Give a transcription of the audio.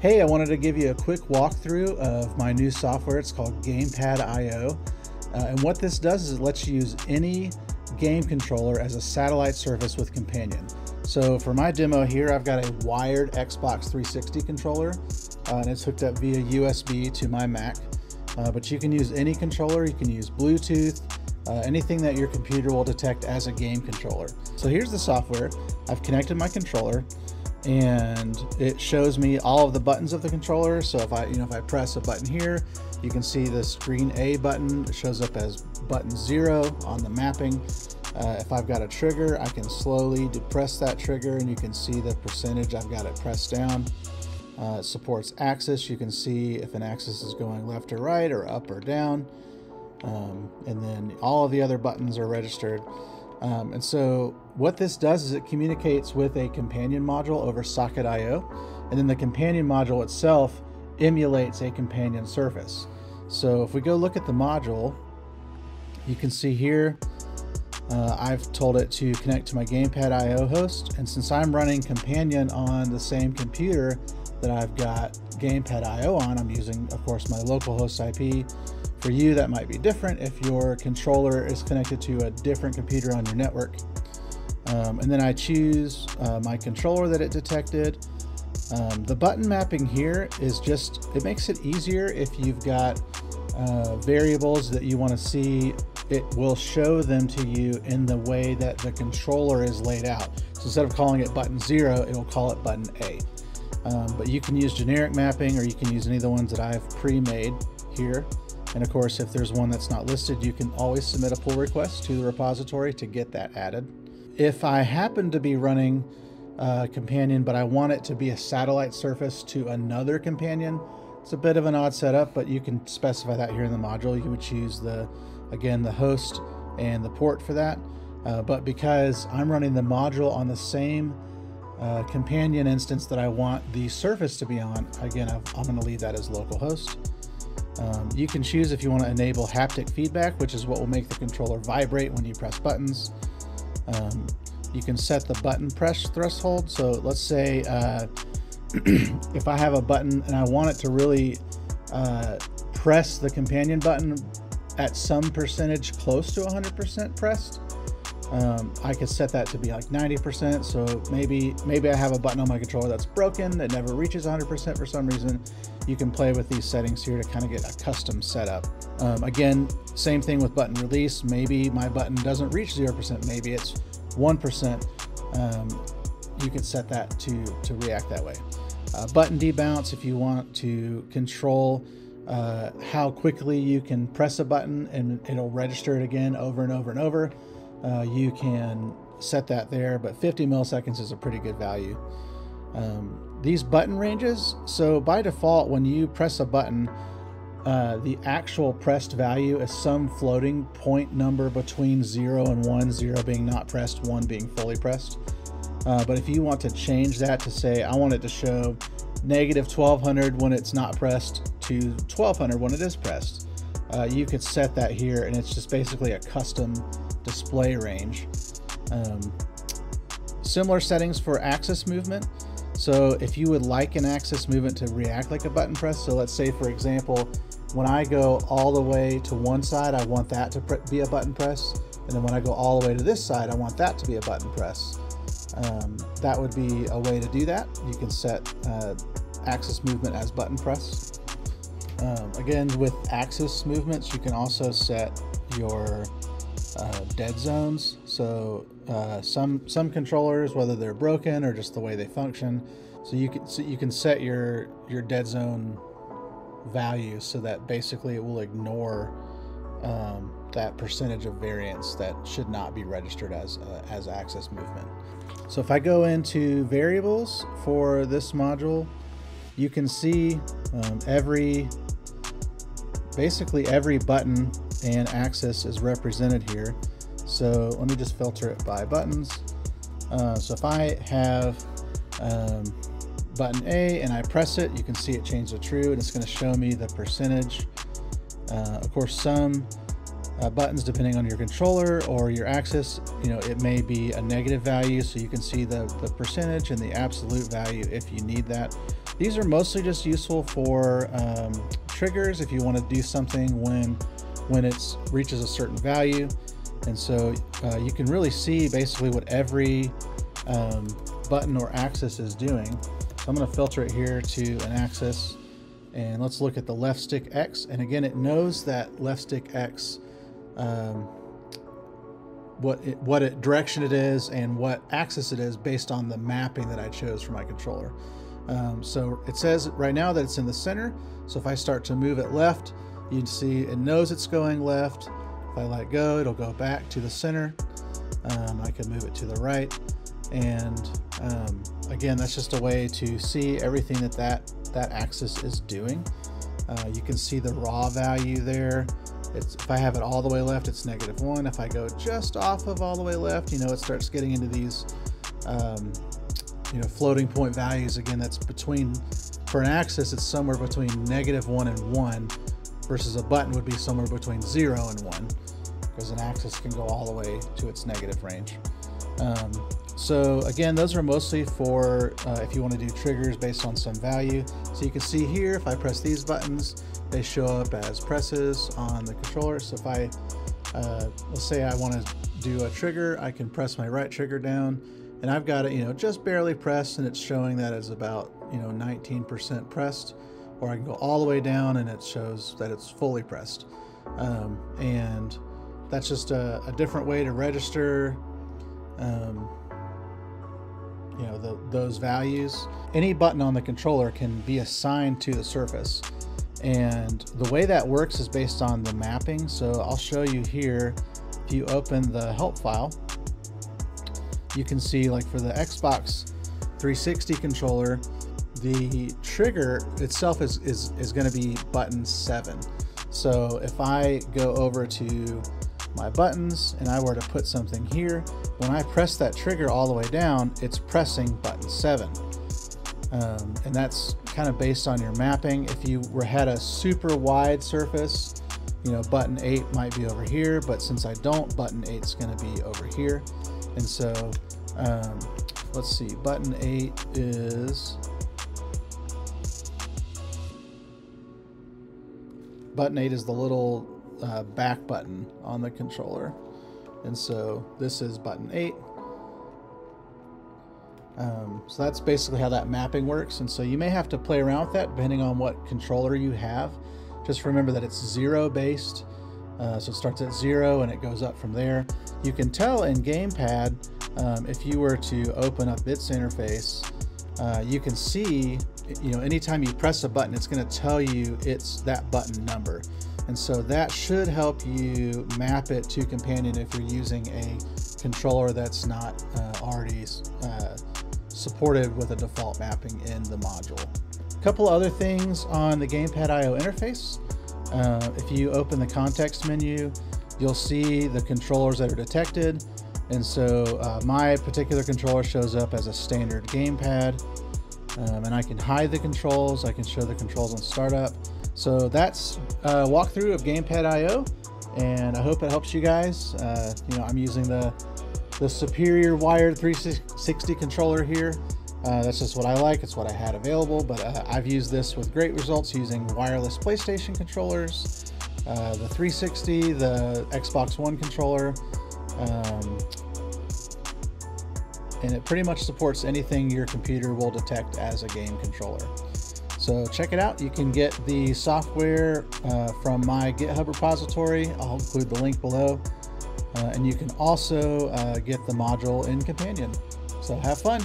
Hey, I wanted to give you a quick walkthrough of my new software. It's called Gamepad IO. Uh, and what this does is it lets you use any game controller as a satellite surface with Companion. So for my demo here, I've got a wired Xbox 360 controller uh, and it's hooked up via USB to my Mac. Uh, but you can use any controller, you can use Bluetooth, uh, anything that your computer will detect as a game controller. So here's the software. I've connected my controller and it shows me all of the buttons of the controller. So if I, you know, if I press a button here, you can see this green A button shows up as button zero on the mapping. Uh, if I've got a trigger, I can slowly depress that trigger and you can see the percentage I've got it pressed down. Uh, it supports axis. You can see if an axis is going left or right or up or down. Um, and then all of the other buttons are registered. Um, and so what this does is it communicates with a companion module over socket IO, and then the companion module itself emulates a companion surface. So if we go look at the module, you can see here, uh, I've told it to connect to my Gamepad IO host. And since I'm running companion on the same computer that I've got Gamepad IO on, I'm using, of course, my local host IP for you, that might be different if your controller is connected to a different computer on your network. Um, and then I choose uh, my controller that it detected. Um, the button mapping here is just, it makes it easier if you've got uh, variables that you want to see, it will show them to you in the way that the controller is laid out. So instead of calling it button zero, it'll call it button A. Um, but you can use generic mapping or you can use any of the ones that I've pre-made here. And of course, if there's one that's not listed, you can always submit a pull request to the repository to get that added. If I happen to be running a companion, but I want it to be a satellite surface to another companion, it's a bit of an odd setup, but you can specify that here in the module. You would choose the, again, the host and the port for that. Uh, but because I'm running the module on the same uh, companion instance that I want the surface to be on, again, I'm going to leave that as localhost. Um, you can choose if you want to enable haptic feedback, which is what will make the controller vibrate when you press buttons. Um, you can set the button press threshold. So let's say uh, if I have a button and I want it to really uh, press the companion button at some percentage close to 100% pressed, um, I could set that to be like 90%. So maybe maybe I have a button on my controller that's broken that never reaches 100% for some reason. You can play with these settings here to kind of get a custom setup. Um, again, same thing with button release. Maybe my button doesn't reach 0%. Maybe it's 1%. Um, you can set that to, to react that way. Uh, button debounce if you want to control uh, how quickly you can press a button and it'll register it again over and over and over uh, you can set that there, but 50 milliseconds is a pretty good value. Um, these button ranges, so by default, when you press a button, uh, the actual pressed value is some floating point number between 0 and 1, 0 being not pressed, 1 being fully pressed. Uh, but if you want to change that to say, I want it to show negative 1200 when it's not pressed to 1200 when it is pressed, uh, you could set that here and it's just basically a custom display range. Um, similar settings for axis movement. So if you would like an axis movement to react like a button press, so let's say for example, when I go all the way to one side, I want that to be a button press. And then when I go all the way to this side, I want that to be a button press. Um, that would be a way to do that. You can set uh, axis movement as button press. Um, again, with axis movements, you can also set your uh, dead zones. So uh, some some controllers, whether they're broken or just the way they function, so you can so you can set your your dead zone values so that basically it will ignore um, that percentage of variance that should not be registered as uh, as axis movement. So if I go into variables for this module, you can see um, every basically every button and axis is represented here. So let me just filter it by buttons. Uh, so if I have um, button A and I press it, you can see it change to true and it's going to show me the percentage. Uh, of course, some uh, buttons, depending on your controller or your axis, you know, it may be a negative value, so you can see the, the percentage and the absolute value if you need that. These are mostly just useful for um, triggers if you want to do something when when it reaches a certain value. And so uh, you can really see basically what every um, button or axis is doing. So I'm to filter it here to an axis and let's look at the left stick X. And again, it knows that left stick X, um, what it, what it, direction it is and what axis it is based on the mapping that I chose for my controller. Um, so it says right now that it's in the center. So if I start to move it left, you can see it knows it's going left. If I let go, it'll go back to the center. Um, I can move it to the right. And um, again, that's just a way to see everything that that, that axis is doing. Uh, you can see the raw value there. It's, if I have it all the way left, it's negative one. If I go just off of all the way left, you know, it starts getting into these, um, you know, floating point values. Again, that's between, for an axis, it's somewhere between negative one and one versus a button would be somewhere between zero and one because an axis can go all the way to its negative range. Um, so again, those are mostly for uh, if you want to do triggers based on some value. So you can see here, if I press these buttons, they show up as presses on the controller. So if I, uh, let's say I want to do a trigger, I can press my right trigger down and I've got it, you know, just barely pressed and it's showing that as about, you know, 19% pressed. Or I can go all the way down and it shows that it's fully pressed. Um, and that's just a, a, different way to register um, you know the, those values. Any button on the controller can be assigned to the surface. And the way that works is based on the mapping. So I'll show you here, if you open the help file, you can see like for the Xbox 360 controller, the trigger itself is, is, is gonna be button seven. So if I go over to my buttons and I were to put something here, when I press that trigger all the way down, it's pressing button 7. Um, and that's kind of based on your mapping. If you were had a super wide surface, you know, button 8 might be over here, but since I don't, button 8 is going to be over here. And so, um, let's see, button 8 is button 8 is the little uh, back button on the controller. And so this is button 8. Um, so that's basically how that mapping works. And so you may have to play around with that depending on what controller you have. Just remember that it's zero based. Uh, so it starts at zero and it goes up from there. You can tell in Gamepad, um, if you were to open up its interface, uh, you can see, you know, anytime you press a button, it's going to tell you it's that button number. And so that should help you map it to Companion if you're using a controller that's not uh, already uh, supported with a default mapping in the module. A couple other things on the Gamepad IO interface. Uh, if you open the context menu, you'll see the controllers that are detected. And so uh, my particular controller shows up as a standard gamepad. Um, and I can hide the controls. I can show the controls on startup. So that's a walkthrough of Gamepad IO, and I hope it helps you guys. Uh, you know, I'm using the the superior wired 360 controller here. Uh, that's just what I like. It's what I had available, but uh, I've used this with great results using wireless PlayStation controllers, uh, the 360, the Xbox One controller, um, and it pretty much supports anything your computer will detect as a game controller. So check it out. You can get the software uh, from my GitHub repository. I'll include the link below. Uh, and you can also uh, get the module in Companion. So have fun.